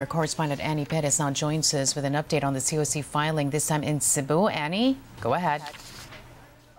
Our correspondent Annie Perez now joins us with an update on the COC filing, this time in Cebu. Annie, go ahead.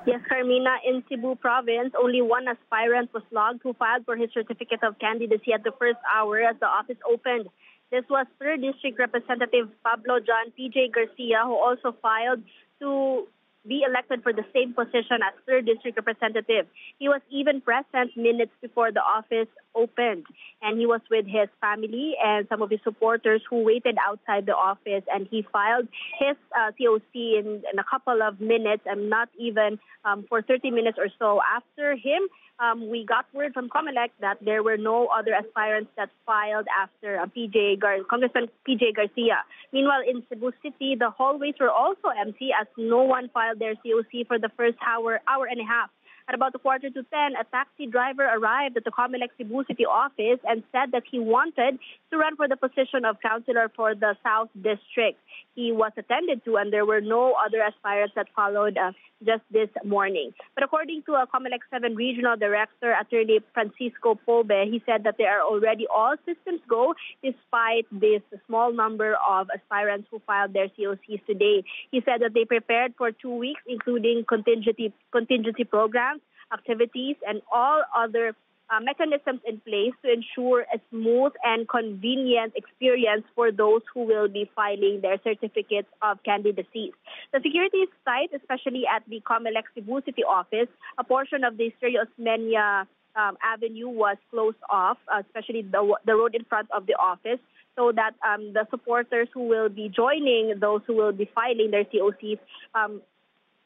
Yes, Carmina, in Cebu province, only one aspirant was logged who filed for his certificate of candidacy at the first hour as the office opened. This was 3rd District Representative Pablo John P.J. Garcia, who also filed to be elected for the same position as 3rd District Representative. He was even present minutes before the office opened, and he was with his family and some of his supporters who waited outside the office, and he filed his uh, COC in, in, a couple of minutes, and not even um, for 30 minutes or so. After him, um, we got word from Comelec that there were no other aspirants that filed after uh, PJ Gar- Congressman PJ Garcia. Meanwhile, in Cebu City, the hallways were also empty as no one filed their COC for the first hour, hour and a half. At about a quarter to 10, a taxi driver arrived at the Comelec Cebu City office and said that he wanted to run for the position of councilor for the South District. He was attended to, and there were no other aspirants that followed uh, just this morning. But according to a Comelec 7 regional director, Attorney Francisco Pobe, he said that there are already all systems go despite this small number of aspirants who filed their COCs today. He said that they prepared for two weeks, including contingency, contingency programs, activities, and all other uh, mechanisms in place to ensure a smooth and convenient experience for those who will be filing their certificates of candidacy. The security tight, especially at the Comelec Cebu City office. A portion of the Sergio Osmeña um, Avenue was closed off, uh, especially the, the road in front of the office, so that um, the supporters who will be joining those who will be filing their COCs, um,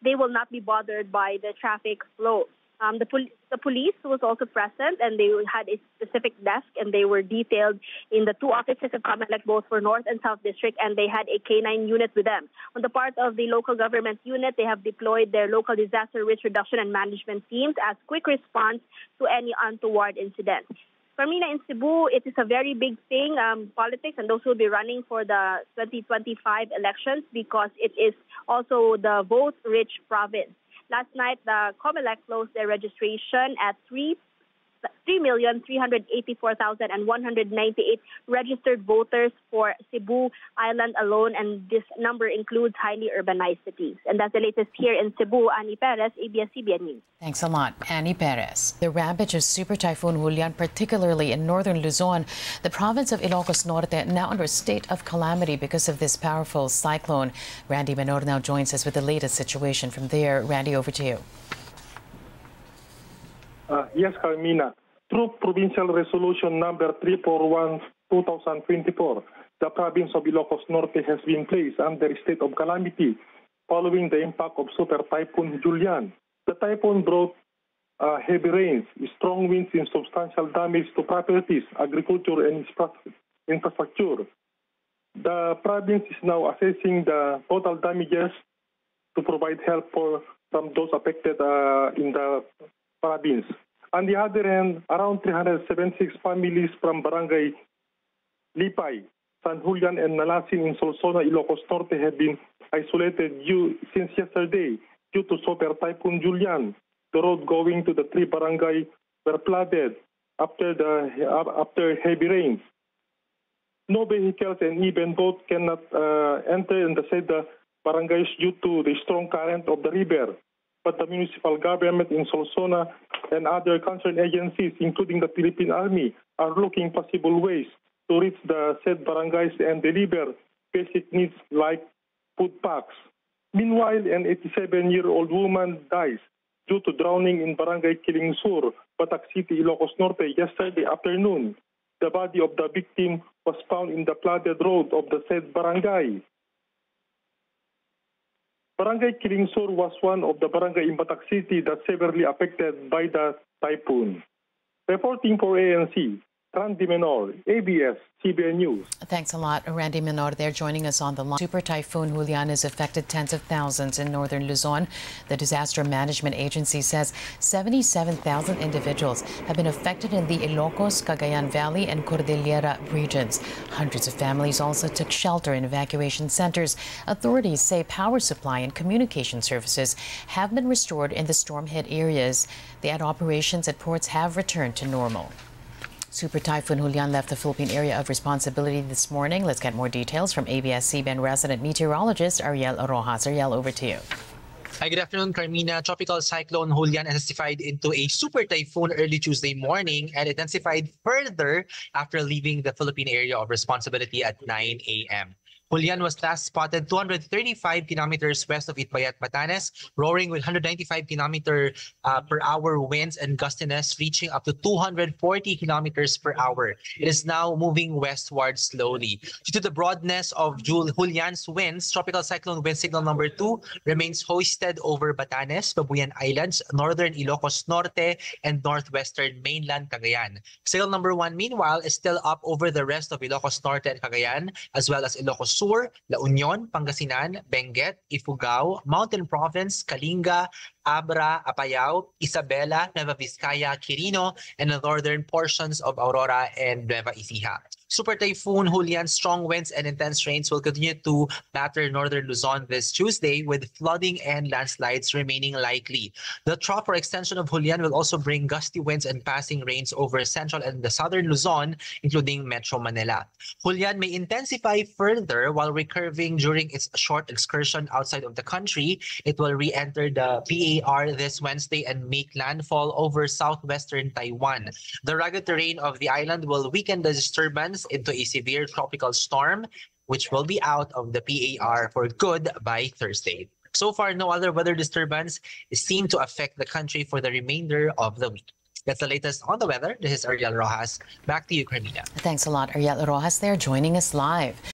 they will not be bothered by the traffic flow. Um, the, pol- the police was also present and they had a specific desk and they were detailed in the two offices of Comelec, both for North and South District, and they had a K9 unit with them. On the part of the local government unit, they have deployed their local disaster risk reduction and management teams as quick response to any untoward incident. Carmina in Cebu, it is a very big thing, um, politics, and those who will be running for the 2025 elections because it is also the vote-rich province. Last night, the Comelec closed their registration at 3 3,384,198 registered voters for Cebu Island alone, and this number includes highly urbanized cities. And that's the latest here in Cebu. Annie Perez, ABS-CBN News. Thanks a lot, Annie Perez. The ravage of Super Typhoon Julian, particularly in northern Luzon, the province of Ilocos Norte, now under a state of calamity because of this powerful cyclone. Randy Menor now joins us with the latest situation from there. Randy, over to you. Uh, yes, Carmina. Through Provincial Resolution number 341-2024, the province of Ilocos Norte has been placed under a state of calamity following the impact of Super Typhoon Julian. The typhoon brought uh, heavy rains, strong winds, and substantial damage to properties, agriculture, and infrastructure. The province is now assessing the total damages to provide help for from those affected uh, in the province. On the other hand, around 376 families from Barangay Lipay, San Julian, and Nalasin in Solsona, Ilocos Norte have been isolated due, since yesterday due to Super Typhoon Julian. The road going to the three barangay were flooded after the after heavy rains. No vehicles and even boats cannot uh, enter in the said barangays due to the strong current of the river but the municipal government in Solsona and other concerned agencies, including the Philippine Army, are looking possible ways to reach the said barangays and deliver basic needs like food packs. Meanwhile, an 87-year-old woman dies due to drowning in Barangay Quiling Sur, Batac City, Ilocos Norte yesterday afternoon. The body of the victim was found in the flooded road of the said barangay. Barangay Kilingsur was one of the barangay in Batac City that severely affected by the typhoon. Reporting for ANC, Randy Menor, ABS, CBN News. Thanks a lot, Randy Menor. There joining us on the line. Super Typhoon Julian has affected tens of thousands in northern Luzon. The Disaster Management Agency says 77,000 individuals have been affected in the Ilocos, Cagayan Valley, and Cordillera regions. Hundreds of families also took shelter in evacuation centers. Authorities say power supply and communication services have been restored in the storm hit areas. The operations at ports have returned to normal. Super Typhoon Julian left the Philippine area of responsibility this morning. Let's get more details from ABS-CBN resident meteorologist Ariel Rojas. Ariel, over to you. Hi, good afternoon, Carmina. Tropical cyclone Julian intensified into a super typhoon early Tuesday morning and intensified further after leaving the Philippine area of responsibility at 9 a.m. Julian was last spotted 235 kilometers west of Itbayat, Batanes, roaring with 195 kilometer uh, per hour winds and gustiness reaching up to 240 kilometers per hour. It is now moving westward slowly. Due to the broadness of Julian's winds, tropical cyclone wind signal number 2 remains hoisted over Batanes, Babuyan Islands, northern Ilocos Norte, and northwestern mainland Cagayan. Signal number 1, meanwhile, is still up over the rest of Ilocos Norte and Cagayan, as well as Ilocos Sur, La Union, Pangasinan, Benguet, Ifugao, Mountain Province, Kalinga, Abra, Apayao, Isabela, Nueva Vizcaya, Quirino, and the northern portions of Aurora and Nueva Ecija. Super Typhoon Julian strong winds and intense rains will continue to batter northern Luzon this Tuesday with flooding and landslides remaining likely. The trough or extension of Julian will also bring gusty winds and passing rains over central and the southern Luzon, including Metro Manila. Julian may intensify further while recurving during its short excursion outside of the country. It will re-enter the PAR this Wednesday and make landfall over southwestern Taiwan. The rugged terrain of the island will weaken the disturbance into a severe tropical storm, which will be out of the PAR for good by Thursday. So far, no other weather disturbance is seen to affect the country for the remainder of the week. That's the latest on the weather. This is Ariel Rojas. Back to you, Carmina. Thanks a lot, Ariel Rojas there joining us live.